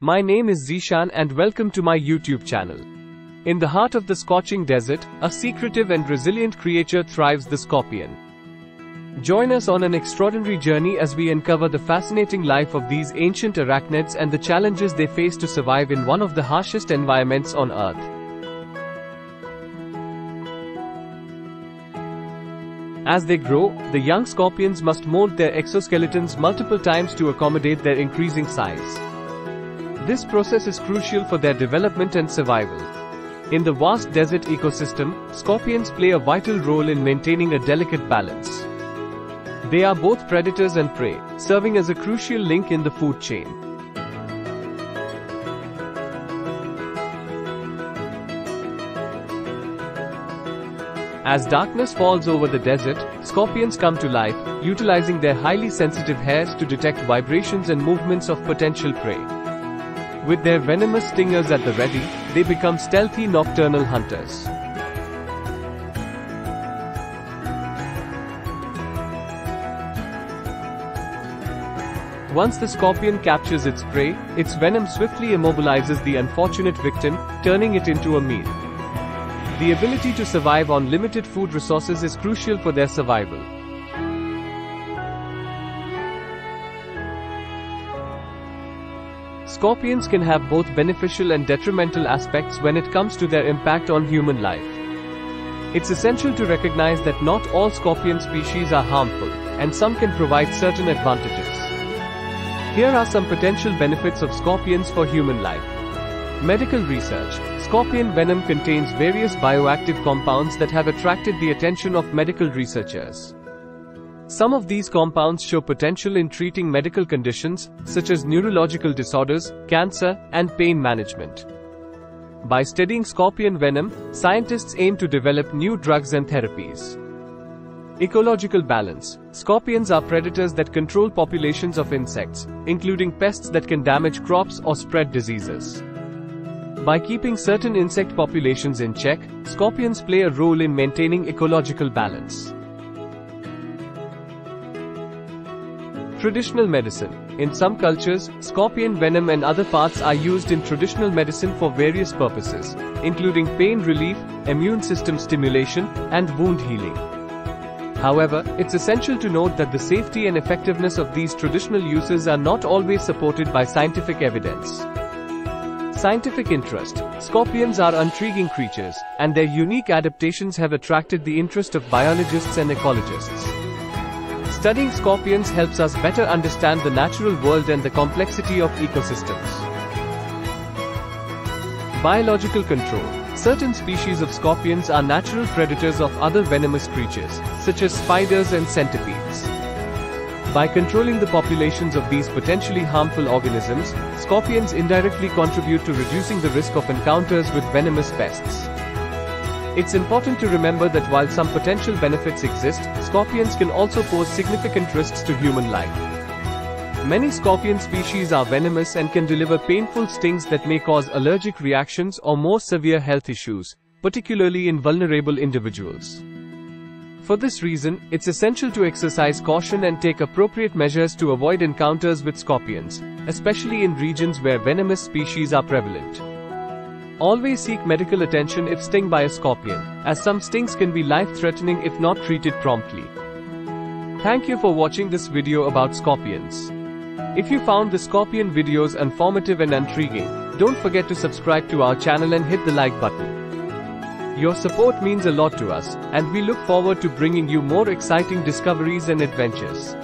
My name is Zishan and welcome to my YouTube channel. In the heart of the scorching desert, a secretive and resilient creature thrives the scorpion. Join us on an extraordinary journey as we uncover the fascinating life of these ancient arachnids and the challenges they face to survive in one of the harshest environments on Earth. As they grow, the young scorpions must mold their exoskeletons multiple times to accommodate their increasing size. This process is crucial for their development and survival. In the vast desert ecosystem, scorpions play a vital role in maintaining a delicate balance. They are both predators and prey, serving as a crucial link in the food chain. As darkness falls over the desert, scorpions come to life, utilizing their highly sensitive hairs to detect vibrations and movements of potential prey. With their venomous stingers at the ready, they become stealthy nocturnal hunters. Once the scorpion captures its prey, its venom swiftly immobilizes the unfortunate victim, turning it into a meal. The ability to survive on limited food resources is crucial for their survival. Scorpions can have both beneficial and detrimental aspects when it comes to their impact on human life. It's essential to recognize that not all scorpion species are harmful, and some can provide certain advantages. Here are some potential benefits of scorpions for human life. Medical research. Scorpion venom contains various bioactive compounds that have attracted the attention of medical researchers. Some of these compounds show potential in treating medical conditions, such as neurological disorders, cancer, and pain management. By studying scorpion venom, scientists aim to develop new drugs and therapies. Ecological balance. Scorpions are predators that control populations of insects, including pests that can damage crops or spread diseases. By keeping certain insect populations in check, scorpions play a role in maintaining ecological balance. Traditional medicine. In some cultures, scorpion venom and other parts are used in traditional medicine for various purposes, including pain relief, immune system stimulation, and wound healing. However, it's essential to note that the safety and effectiveness of these traditional uses are not always supported by scientific evidence. Scientific interest. Scorpions are intriguing creatures, and their unique adaptations have attracted the interest of biologists and ecologists. Studying scorpions helps us better understand the natural world and the complexity of ecosystems. Biological control. Certain species of scorpions are natural predators of other venomous creatures, such as spiders and centipedes. By controlling the populations of these potentially harmful organisms, scorpions indirectly contribute to reducing the risk of encounters with venomous pests. It's important to remember that while some potential benefits exist, scorpions can also pose significant risks to human life. Many scorpion species are venomous and can deliver painful stings that may cause allergic reactions or more severe health issues, particularly in vulnerable individuals. For this reason, it's essential to exercise caution and take appropriate measures to avoid encounters with scorpions, especially in regions where venomous species are prevalent. Always seek medical attention if stung by a scorpion, as some stings can be life-threatening if not treated promptly. Thank you for watching this video about scorpions. If you found the scorpion videos informative and intriguing, don't forget to subscribe to our channel and hit the like button. Your support means a lot to us, and we look forward to bringing you more exciting discoveries and adventures.